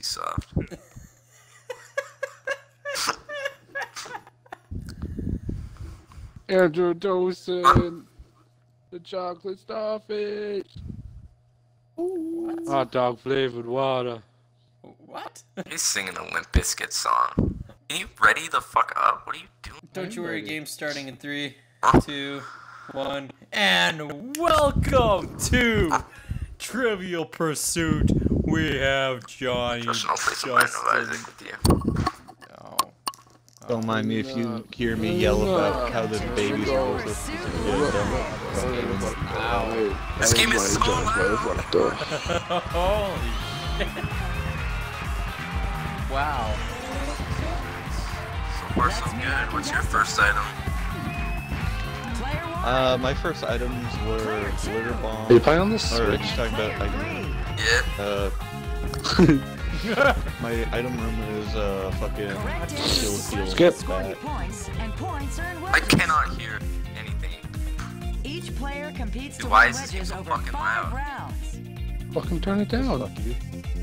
Ubisoft. Andrew Dawson, the chocolate starfish, hot dog flavored water. What? He's singing a Limp Bizkit song. Can you ready the fuck up? What are you doing? Don't you worry, ready. game starting in three, Huh? two, one, and welcome to ah. Trivial Pursuit. We have Johnny Just no place of mine Justin. Isaac with you. Oh. Don't mind me if you hear me yell about how the baby's supposed to yeah, don't- Ow. This game is so loud. Holy shit. Wow. So far, so good. What's your first item? Uh, my first items were glitter bomb. Are you playing on the Or are you talking about like, Yeah. uh, my item room is uh fucking Correct kill Skip. score you bat. points, and points I cannot hear anything. Each player competes Dude, to why win is this wedges so over fucking five loud? rounds. Fucking turn it down. Fuck you.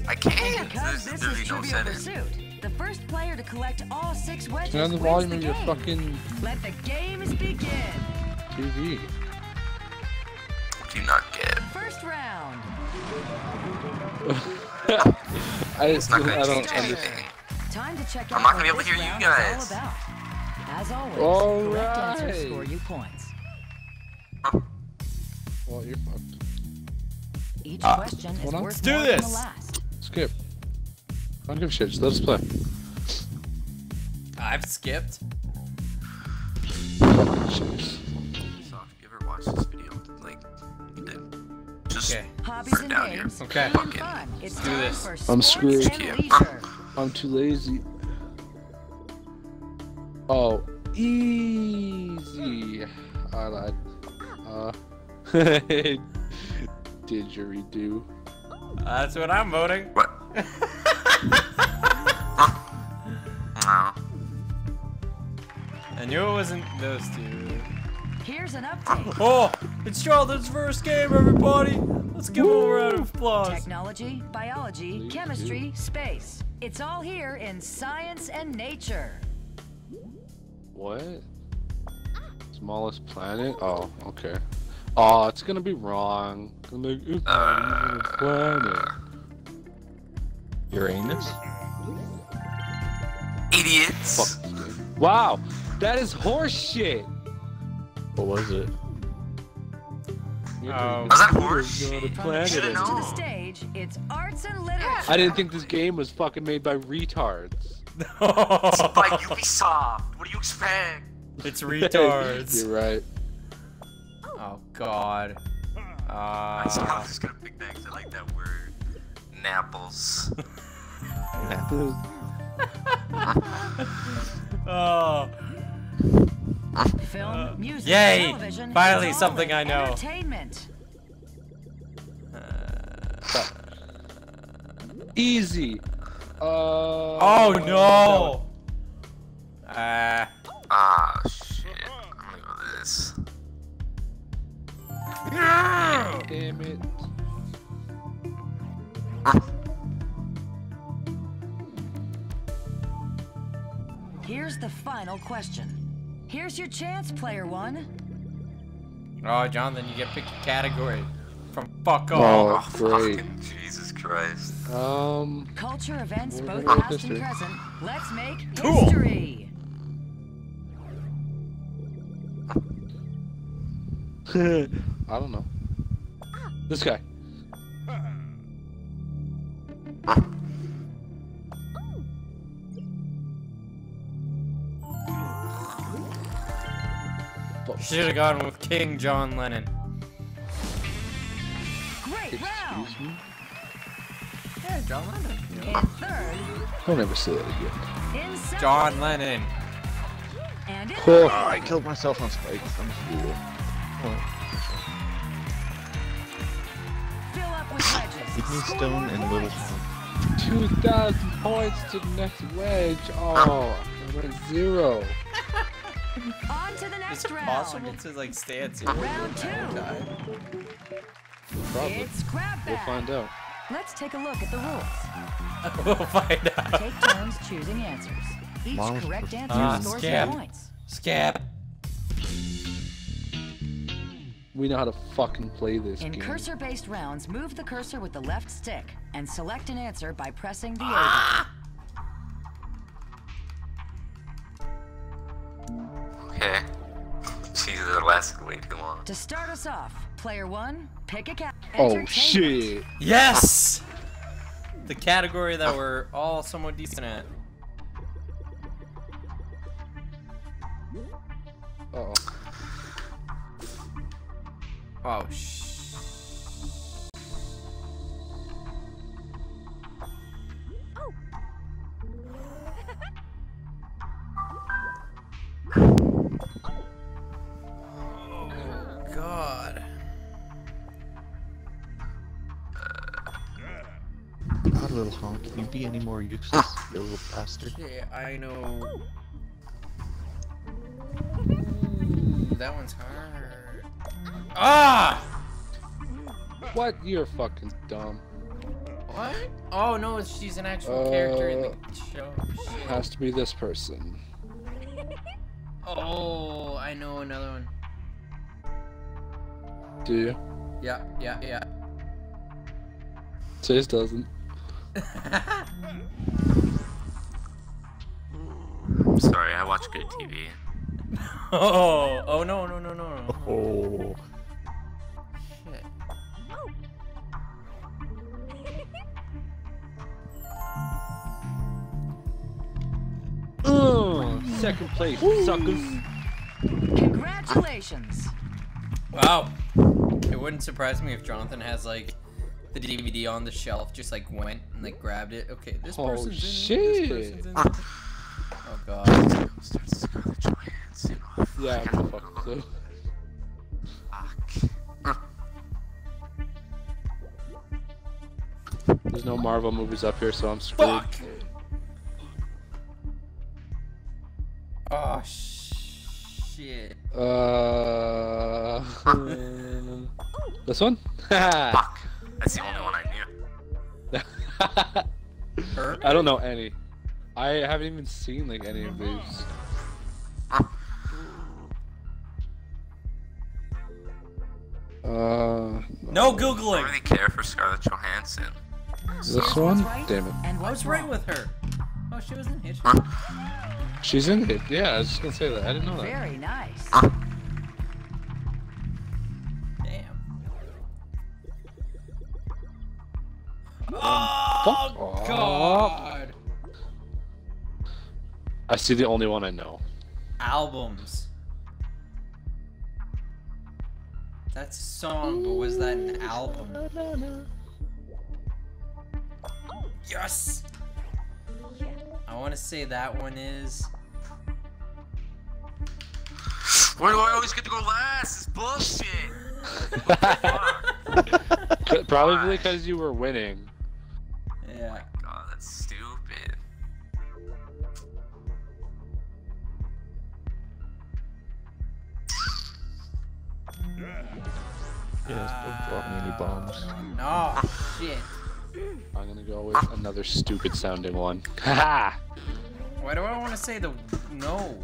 I can't. Because There's this literally is no Trivial setting. Pursuit, the first player to collect all six wedges Turn the wins volume the of your fucking Let the games begin. TV. Do not get. First round. I, It's not I gonna don't change understand. anything. Time to check I'm not gonna be able to hear you guys. all about. As always, All correct answers right. score you points. Well, you're fucked. Each Ah, question is hold on. worth Let's do more than the this. last. Skip. I don't give a shit. Just let us play. I've skipped. Fucking Hobbies and down here. Okay. and Fucking- fun. It's Let's do this. I'm sports screwed. and Yeah. leisure. I'm too lazy. Oh, easy. I lied. Uh, didgeridoo. That's what I'm voting. what? No. I knew it wasn't those two. Here's an update. Oh, it's Charlton's first game, everybody. Let's give him a round of applause. Technology, biology, Please chemistry, space. It's all here in science and nature. What? Smallest planet? Oh, okay. Oh, it's gonna be wrong. Gonna make it's not even a planet. Uranus? Idiots. Fuck. Wow, that is horse shit. What was it? Oh. Was that It's horse not a shit? planet Should've To anymore. the known. stage, it's arts and literature. I didn't think this game was fucking made by retards. it's By Ubisoft. What do you expect? it's retards. You're right. Oh God. I was Uh, just gonna pick that 'cause I like that word. Napples. oh. Film, music, Yay! Finally, something I know. Entertainment. Easy. Uh, Oh no. Uh, Ah, shit. I'm gonna go with this. Damn it. Here's the final question. Here's your chance, player one. oh, Jonathan, you get pick a category from fuck Oh, off. great. fucking Jesus Christ. Um, Culture events, both gonna past and history. present. Let's make Cool. history. I don't know. This guy. Should have gone with King John Lennon. Great round. Excuse me? Yeah, John Lennon. In third, Don't ever say that again. second, John Lennon. and in Oh. I killed myself on spikes. I'm cool. Fill up with. Kidney stone and little points. 2,000 points to the next wedge. Oh, I'm at zero. On to the Is next it round. possible to like stay at zero? Round two. Probably. It's grab We'll find out. Let's take a look at the rules. we'll find out. Take turns choosing answers. Each Mom's correct answer Ah, scores scam. points. Scab. We know how to fucking play this In game. cursor-based rounds, move the cursor with the left stick and select an answer by pressing the A Ah! Okay. Jesus, that lasted way too long. button. To start us off, player one, pick a cat. Oh shit! Yes! The category that we're all somewhat decent at. Uh oh. Oh, sh. More useless, you little bastard? Yeah, I know. Ooh, that one's hard. Ah! What? You're fucking dumb. What? Oh no, she's an actual character in the Uh, show. Shit. Has to be this person. Oh, I know another one. Do you? Yeah, yeah, yeah. Chase doesn't. I'm sorry, I watch good TV. oh, oh no, no, no, no, no. Oh, Shit. Uh, second place, suckers. Congratulations. Wow. It wouldn't surprise me if Jonathan has like the DVD on the shelf, just like went and like grabbed it. Okay, this Oh, person's in it, shit. This person's in it. Oh god. Start Scarlett Johansson off. Yeah, I'm gonna fuck so. There's no Marvel movies up here, so I'm screwed. Fuck. Oh shit. Uh, this one? Fuck. That's the only one I knew. I don't know any. I haven't even seen like any of these. Uh, No I don't googling. really care for Scarlett Johansson. this Here's one? right Damn it. And what's was right wrong. with her. Oh, she was in Hitch. She's in it. Yeah, I was just gonna say that. I didn't know that. Very nice. Fuck Oh off. god. I see the only one I know. Albums. That's a song, but was that an album? Yes! I want to say that one is. Why do I always get to go last? It's bullshit. Probably because you were winning. Yeah. God, that's stupid. yes, don't drop me any bombs. No, shit. I'm gonna go with another stupid sounding one. Haha! Why do I want to say the. No.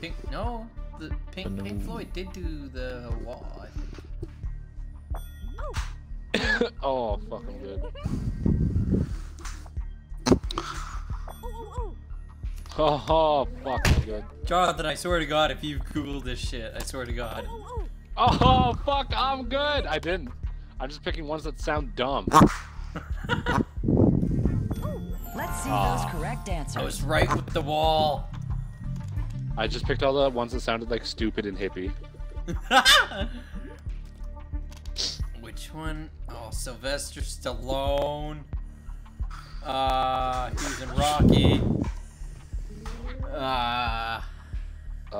Pink. No. The Pink, The Pink. Floyd did do the wall. I think. oh, fucking good. Oh, oh, fucking good. Jonathan, I swear to God, if you've Googled this shit, I swear to God. Oh, fuck, I'm good. I didn't. I'm just picking ones that sound dumb. Let's see Ah. those correct answers. I was right with the wall. I just picked all the ones that sounded like stupid and hippie. Which one? Oh, Sylvester Stallone. Uh, he was in Rocky. Uh, Uh,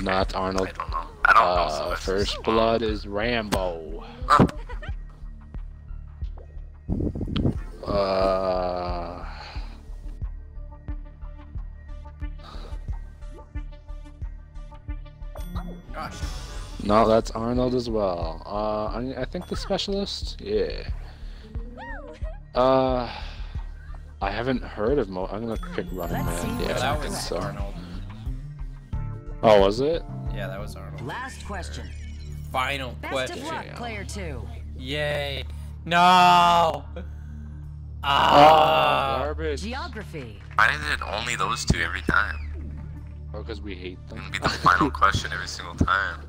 not Arnold. I don't know. I don't know. Uh, Sylvester First. Blood is Rambo. Uh, gosh. No, that's Arnold as well. Uh, I, I think the specialist. Yeah. Uh, I haven't heard of Mo. I'm gonna pick Running Let's Man. what Yeah, that I you think was so. Arnold. Oh, was it? Yeah, that was Arnold. Last question. Final Best question. of luck, player two. Yay. No! Oh, Ah! garbage. Geography. Why is it only those two every time? Oh, because we hate It's them. gonna be the final question every single time.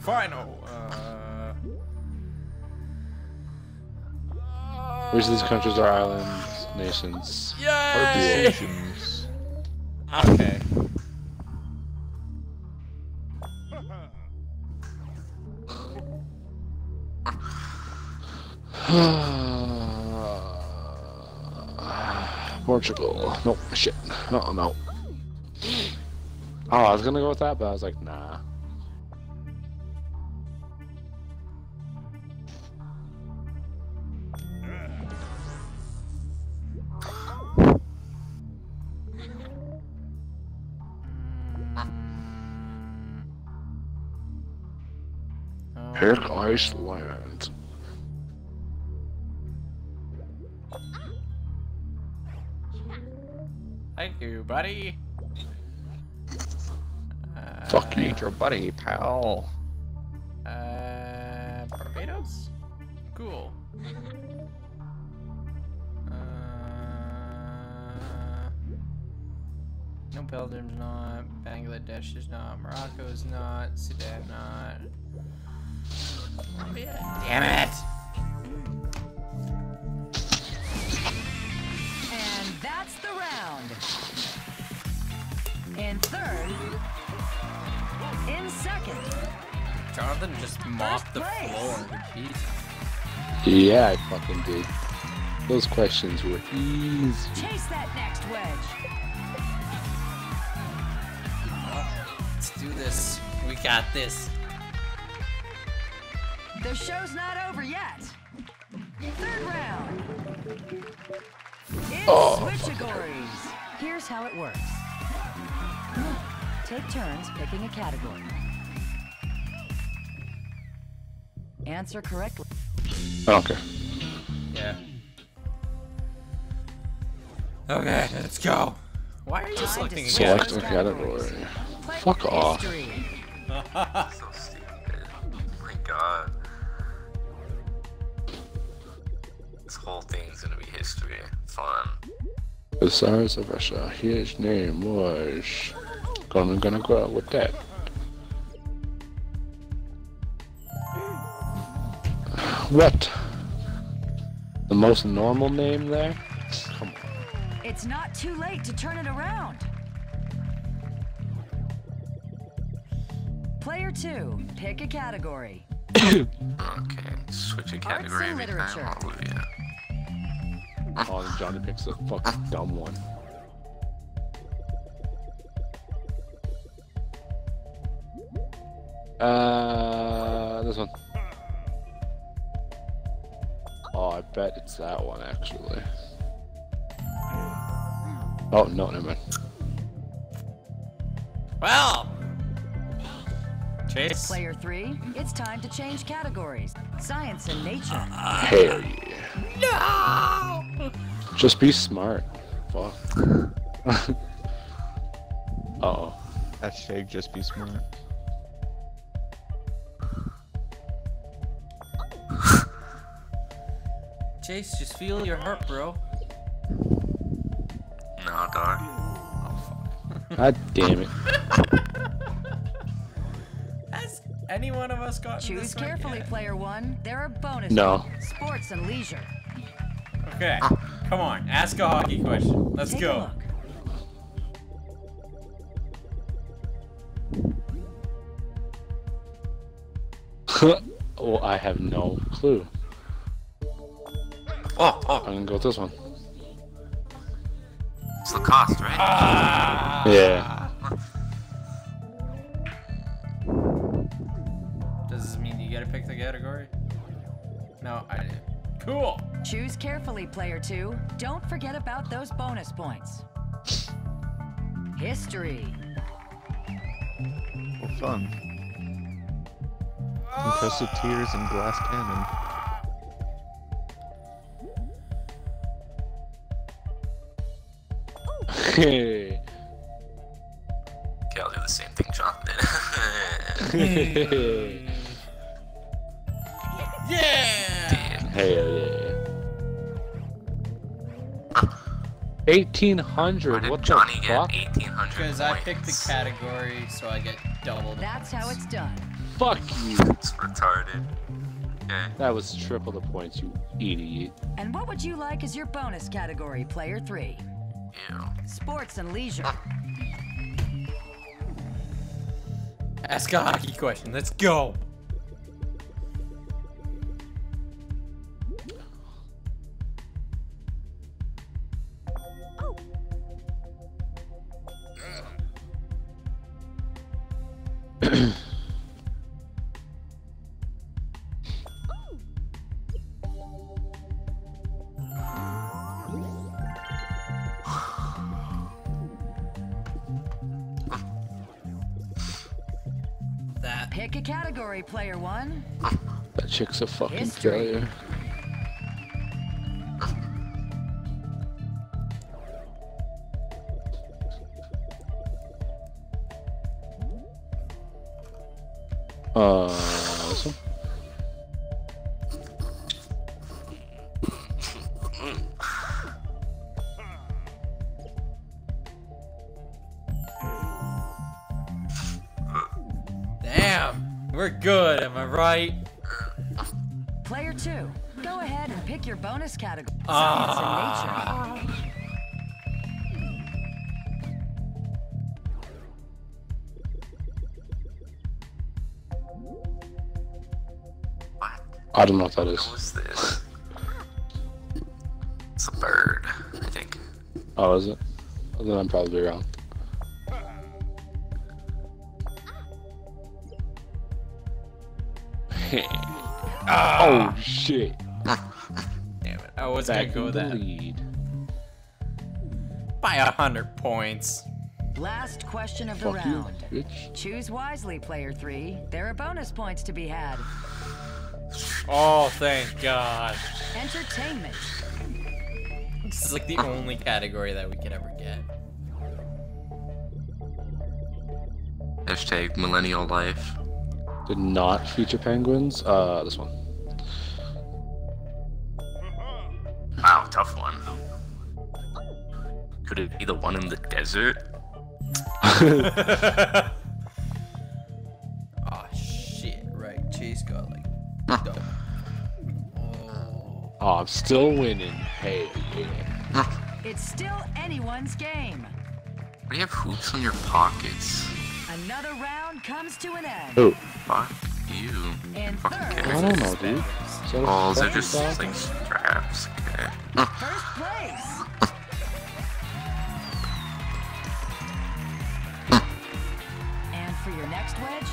Final. Uh... Which of these countries are islands, nations? Yay! Nations. Okay. Portugal. Nope. Shit. No, no. Oh, I was gonna go with that, but I was like, nah. Pick Iceland. Thank you, buddy. Uh, Fuck you. Your buddy, pal. Uh, Barbados? Cool. Uh, no, Belgium's not. Bangladesh is not. Morocco is not. Sudan not. Damn it! And that's the round. In third. In second. Jonathan just mopped the floor. Jeez. Yeah, I fucking did. Those questions were easy. Chase that next wedge. Let's do this. We got this. The show's not over yet. Third round. It's Oh, Switchagories. Here's how it works. Take turns picking a category. Answer correctly. I don't care. Yeah. Okay, let's go. Why are you Time selecting switch again? Select a category. Fuck off. So stupid. Oh my god. Whole thing's gonna be history. Fun. The size of Russia. His name was. Gonna gonna go with that. What? The most normal name there? Come on. It's not too late to turn it around. Player two, pick a category. Okay. Switch a category and every time. literature. Oh yeah. Oh, and Johnny picks a fucking dumb one. Uh, this one. Oh, I bet it's that one actually. Oh no, never mind. Well, Chase. Player three, it's time to change categories. Science and nature. Hell yeah. No. Just be smart. Fuck. uh oh. Hashtag just be smart. Chase, just feel your heart, bro. No, dog. God damn it. Has any one of us gotten Choose this one carefully, yet? player one. There are bonus. No. Sports and leisure. Okay, come on, ask a hockey question. Let's Take go. look. oh, I have no clue. Oh, oh, I'm gonna go with this one. it's Lacoste, right? Ah. Yeah. Does this mean you gotta pick the category? No, I did. Cool. Choose carefully, player two. Don't forget about those bonus points. History. Well, fun. Ah. Compressed tears and glass cannon. Hey. Okay, I'll do the same thing John did. 1800. Why did What Johnny the get fuck? 1800 Because I picked the category, so I get double the That's how it's done. Fuck you. It's retarded. Okay. That was triple the points, you idiot. And what would you like as your bonus category, player three? Ew. Sports and leisure. Ask a hockey question. Let's go. Chick's a fucking History. failure. Uh, this? Damn. We're good, am I right? Player two, go ahead and pick your bonus category. Ah. Science and nature. What? I don't know what that is. What was this? It's a bird, I think. Oh, is it? Well, then I'm probably wrong. Oh shit! Damn it. I was Back gonna go with that. lead. By a hundred points. Last question of the Fuck you, round. bitch. Choose wisely, player three. There are bonus points to be had. Oh, thank God. Entertainment. This is like the only category that we could ever get. Hashtag millennial life. Did not feature penguins. Uh, this one. Tough one. Could it be the one in the desert? oh shit! Right, Chase got like. Ah. double. Oh. Oh, I'm still winning. Hey, yeah. Ah. It's still anyone's game. Why do you have hoops in your pockets? Another round comes to an end. Oh, Fuck you. And Fucking third, I don't know, dude. Is that Balls are just dog? like straps. Okay. first place. and for your next wedge,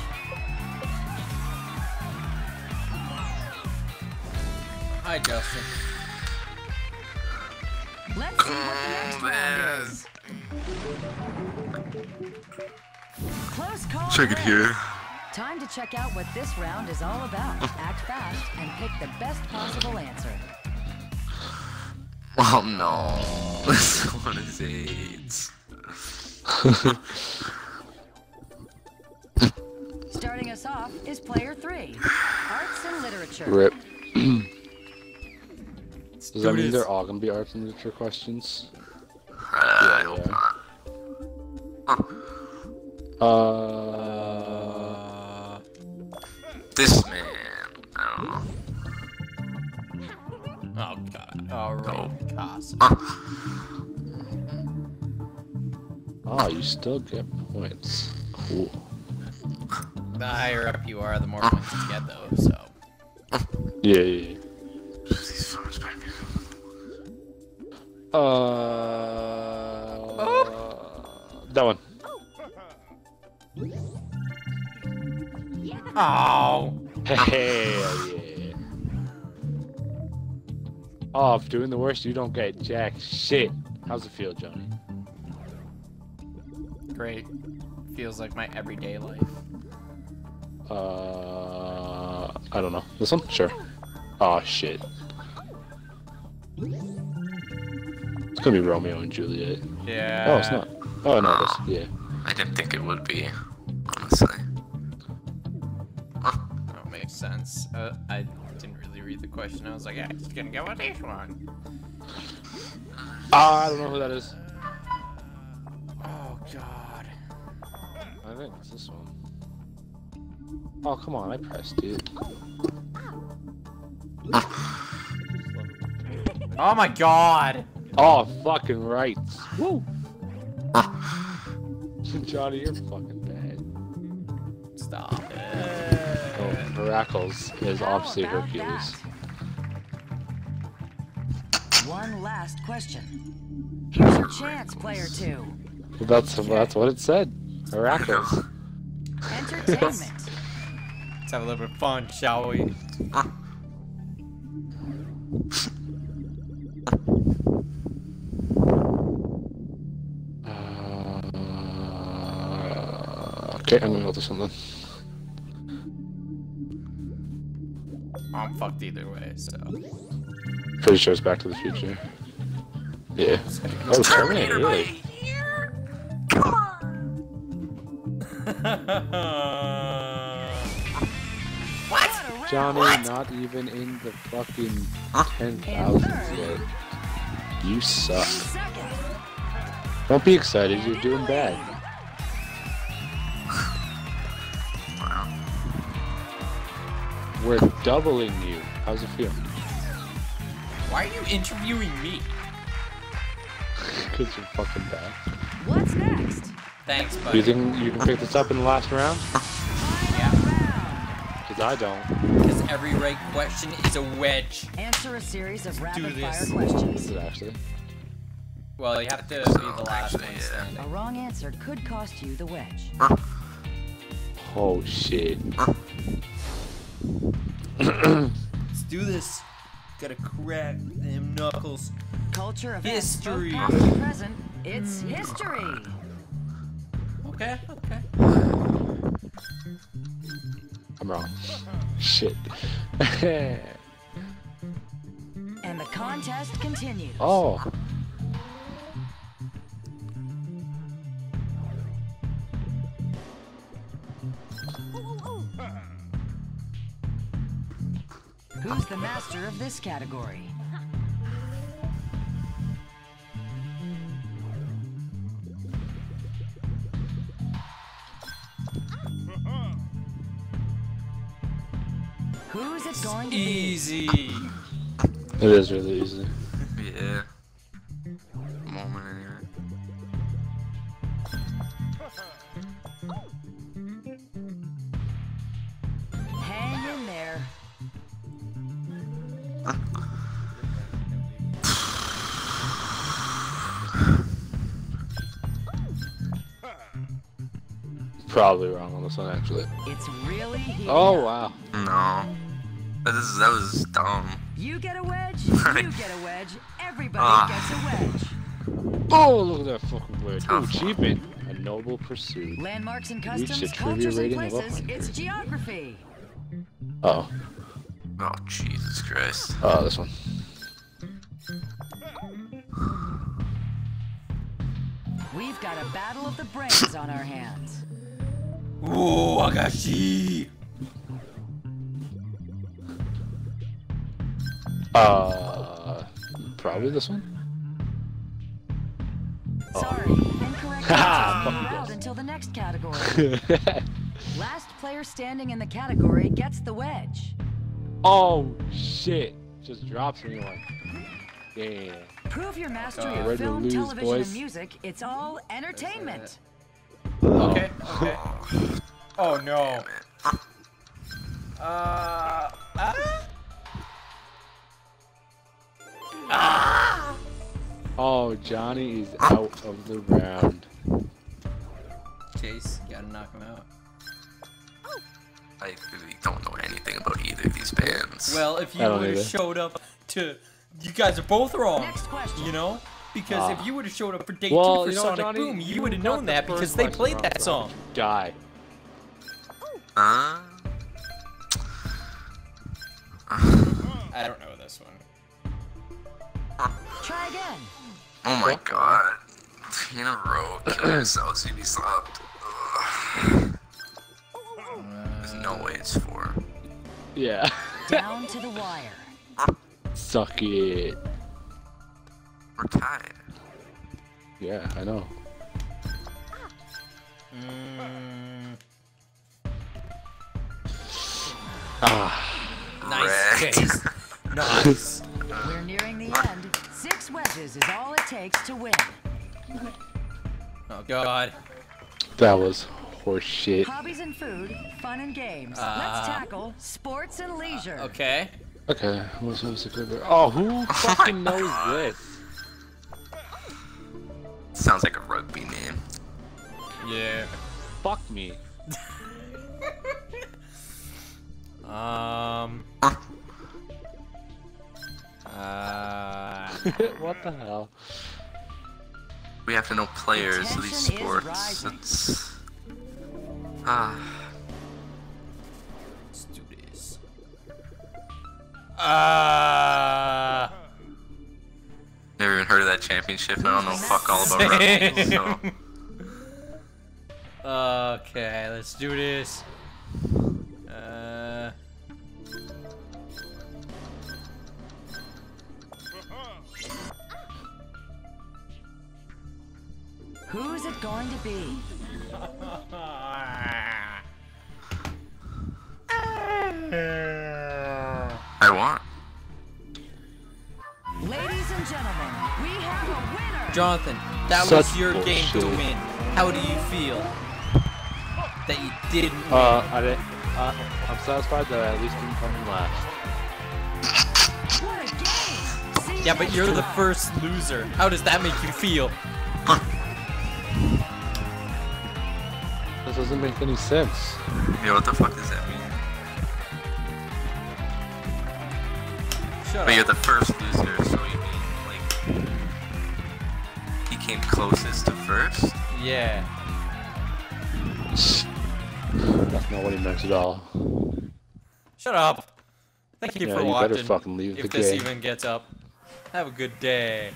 Hi, Justin. let's see what the next round is. Close call. Check it here. Time to check out what this round is all about. Act fast and pick the best possible answer. Oh no. This one is AIDS. Starting us off is player three, arts and literature. Rip. Does that mean they're all gonna be arts and literature questions? Uh, I hope yeah. not. Uh, Uh, This man. Alright, Casa. oh, you still get points. Cool. The higher up you are, the more points you get, though. So. Yeah, yeah. yeah. These phones back. Uh, that one. Oh. Hell yeah. Oh, doing the worst, you don't get jack shit. How's it feel, Johnny? Great. Feels like my everyday life. Uh, I don't know. This one? Sure. Oh shit. It's gonna be Romeo and Juliet. Yeah. Oh, it's not. Oh no, it is. Yeah. I didn't think it would be, honestly. That makes sense. Uh, I didn't really read the question. I was like, yeah, just gonna go with this one. Ah, I don't know who that is. Oh god. I think it's this one. Oh come on, I pressed it. Oh my god. Oh, fucking right. Woo. Johnny, you're fucking bad. Stop it. Heracles is obviously Hercules. that? One last question. Here's your chance, player two. That's that's what it said. Heracles. Entertainment. Let's have a little bit of fun, shall we? Uh, okay, I'm gonna go to something. Fucked either way, so. Pretty sure it's Back to the Future. Yeah. Oh, Terminator, really? here! Come on! What? a round. Johnny, not even in the fucking ten And thousands third. yet. You suck. Don't be excited, you're doing bad. We're doubling you. How's it feel? Why are you interviewing me? Because you're fucking bad. What's next? Thanks, Do buddy. you think you can pick this up in the last round? Final round. Because I don't. Because every right question is a wedge. Answer a series of rapid fire this. questions. Is it actually? Well, you have to So, be the last actually, one yeah. standing. A wrong answer could cost you the wedge. Oh shit. Let's do this. Gotta crack them knuckles. Culture of both History. present. It's hmm. history. Okay, okay. I'm wrong. Shit. And the contest continues. oh. Master of this category? Who's it going to be? Easy. It is really easy. Probably wrong on this one, actually. It's really heating Oh, wow. No. That, is, that was dumb. You get a wedge, you get a wedge, everybody Ah. gets a wedge. Oh, look at that fucking word. Ooh, Tough one. achievement. A noble pursuit. Landmarks and Reach customs, cultures and places, it's geography. Oh. Oh, Jesus Christ. Oh, this one. We've got a battle of the brains on our hands. Ooh, Agashi. Uh, probably this one. Sorry, incorrect Ha, fuck you Out guys. until the next category. Last player standing in the category gets the wedge. oh shit! Just drops me one. Yeah. Prove your mastery Uh, of film, lose, television, boys. and music. It's all entertainment. Okay, okay. Oh, no. damn it. Uh. Ah. Oh, Johnny is out of the round. Chase, you gotta knock him out. I really don't know anything about either of these bands. Well, if you would have showed up to, you guys are both wrong. Next question. You know, because Ah. if you would have showed up for day Well, two for you know, Sonic Johnny, Boom, you, you would have known that first because they played that bro. song. Die. Huh? I don't know this one. Try again. Oh my god. Three in a row. Killing yourself, CB stopped. Ugh. There's no way it's four. Yeah. Down to the wire. Suck it. We're tied. Yeah, I know. Mm, Ah. nice Red. chase. nice. We're nearing the end. Six wedges is all it takes to win. Oh god. That was horseshit. Hobbies and food, fun and games. Uh, Let's tackle sports and leisure. Okay. Okay, what's what's the good Oh, who fucking knows this? Sounds like a rugby name. Yeah. Fuck me. Um. Uh. what the hell? We have to know players of these sports. It's ah. Let's do this. Uh. Never even heard of that championship. and I don't know fuck all about rugby. So Okay, let's do this. Uh. Who's it going to be? I want. Jonathan, that Such was your game to win. How do you feel? That you didn't win. Uh, I didn't. Uh, I'm satisfied that I at least didn't come in last. What a game! See yeah, but you're the first loser. How does that make you feel? This doesn't make any sense. Yeah, what the fuck does that mean? Shut But you're the first loser, so closest to first? Yeah. That's not what he meant at all. Shut up. Thank you Yeah, for you watching. better fucking leave if the this game. even gets up. Have a good day.